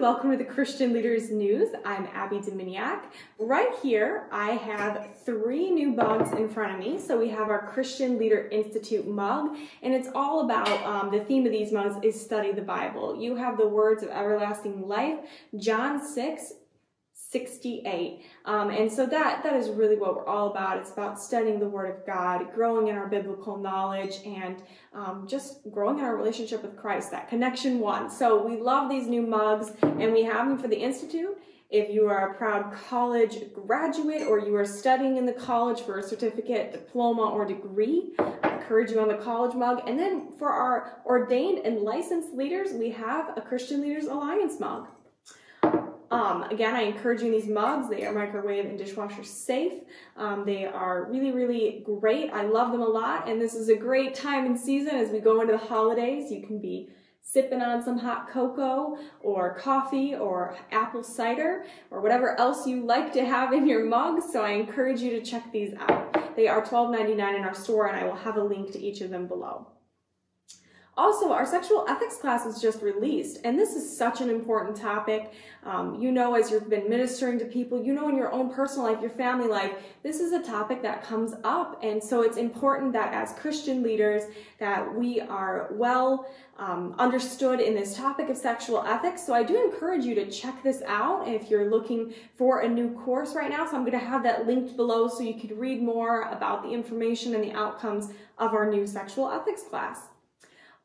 welcome to the Christian Leaders News. I'm Abby Dominiak. Right here, I have three new mugs in front of me. So we have our Christian Leader Institute mug, and it's all about um, the theme of these mugs is study the Bible. You have the words of everlasting life, John 6, 68. Um, and so that, that is really what we're all about. It's about studying the Word of God, growing in our biblical knowledge, and um, just growing in our relationship with Christ, that connection one. So we love these new mugs, and we have them for the Institute. If you are a proud college graduate or you are studying in the college for a certificate, diploma, or degree, I encourage you on the college mug. And then for our ordained and licensed leaders, we have a Christian Leaders Alliance mug. Um, again, I encourage you in these mugs. They are microwave and dishwasher safe. Um, they are really, really great. I love them a lot. And this is a great time and season as we go into the holidays. You can be sipping on some hot cocoa or coffee or apple cider or whatever else you like to have in your mug. So I encourage you to check these out. They are $12.99 in our store and I will have a link to each of them below. Also, our sexual ethics class was just released, and this is such an important topic. Um, you know, as you've been ministering to people, you know, in your own personal life, your family life, this is a topic that comes up, and so it's important that as Christian leaders, that we are well um, understood in this topic of sexual ethics. So I do encourage you to check this out if you're looking for a new course right now. So I'm going to have that linked below so you can read more about the information and the outcomes of our new sexual ethics class.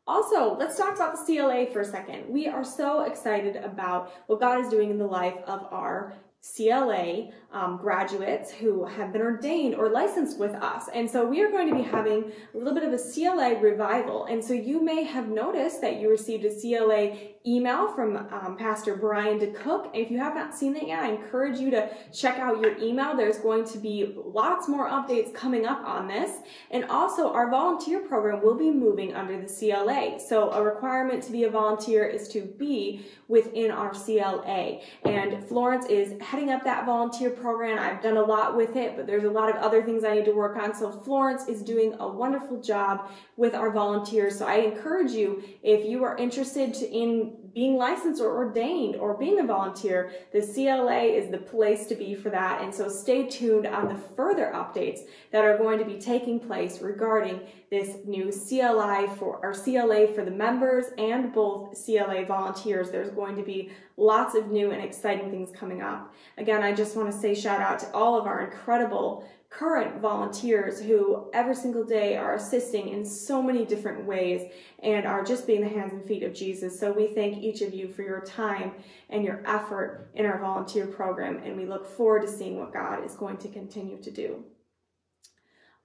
Also, let's talk about the CLA for a second. We are so excited about what God is doing in the life of our CLA um, graduates who have been ordained or licensed with us. And so we are going to be having a little bit of a CLA revival. And so you may have noticed that you received a CLA email from um, Pastor Brian DeCook. If you have not seen that yet, I encourage you to check out your email. There's going to be lots more updates coming up on this. And also our volunteer program will be moving under the CLA. So a requirement to be a volunteer is to be within our CLA. And Florence is heading up that volunteer program. I've done a lot with it, but there's a lot of other things I need to work on. So Florence is doing a wonderful job with our volunteers. So I encourage you, if you are interested in being licensed or ordained or being a volunteer, the CLA is the place to be for that. And so stay tuned on the further updates that are going to be taking place regarding this new CLI for our CLA for the members and both CLA volunteers. There's going to be lots of new and exciting things coming up. Again, I just want to say shout out to all of our incredible current volunteers who every single day are assisting in so many different ways and are just being the hands and feet of Jesus. So we thank each of you for your time and your effort in our volunteer program, and we look forward to seeing what God is going to continue to do.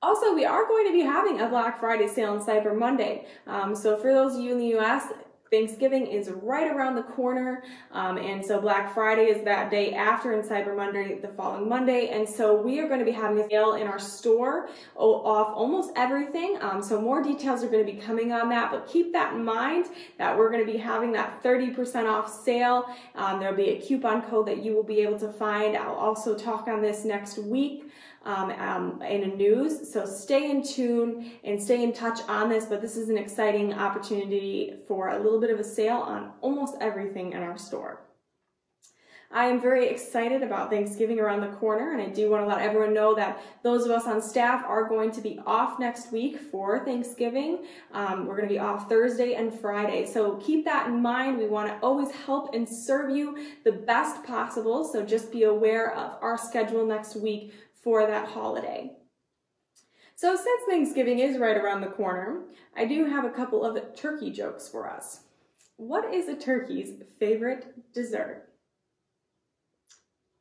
Also, we are going to be having a Black Friday sale on Cyber Monday. Um, so for those of you in the U.S., Thanksgiving is right around the corner, um, and so Black Friday is that day after, and Cyber Monday the following Monday. And so we are going to be having a sale in our store off almost everything. Um, so more details are going to be coming on that, but keep that in mind that we're going to be having that 30% off sale. Um, there'll be a coupon code that you will be able to find. I'll also talk on this next week um, um, in a news. So stay in tune and stay in touch on this, but this is an exciting opportunity for a little bit of a sale on almost everything in our store. I am very excited about Thanksgiving around the corner, and I do want to let everyone know that those of us on staff are going to be off next week for Thanksgiving. Um, we're going to be off Thursday and Friday, so keep that in mind. We want to always help and serve you the best possible, so just be aware of our schedule next week for that holiday. So since Thanksgiving is right around the corner, I do have a couple of turkey jokes for us. What is a turkey's favorite dessert?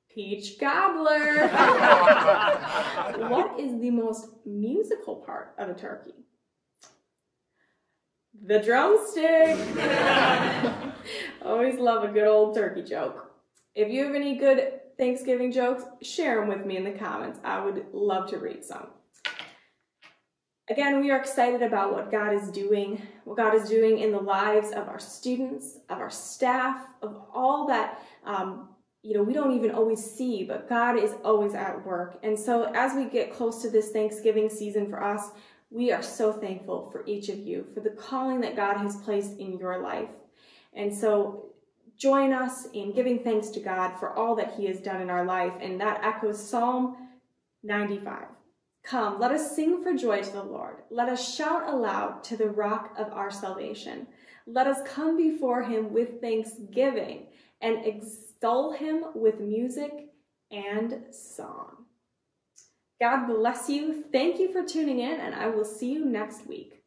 Peach Gobbler. what is the most musical part of a turkey? The drumstick. Always love a good old turkey joke. If you have any good Thanksgiving jokes, share them with me in the comments. I would love to read some. Again, we are excited about what God is doing, what God is doing in the lives of our students, of our staff, of all that, um, you know, we don't even always see, but God is always at work. And so as we get close to this Thanksgiving season for us, we are so thankful for each of you, for the calling that God has placed in your life. And so join us in giving thanks to God for all that He has done in our life. And that echoes Psalm 95. Come, let us sing for joy to the Lord. Let us shout aloud to the rock of our salvation. Let us come before him with thanksgiving and extol him with music and song. God bless you. Thank you for tuning in, and I will see you next week.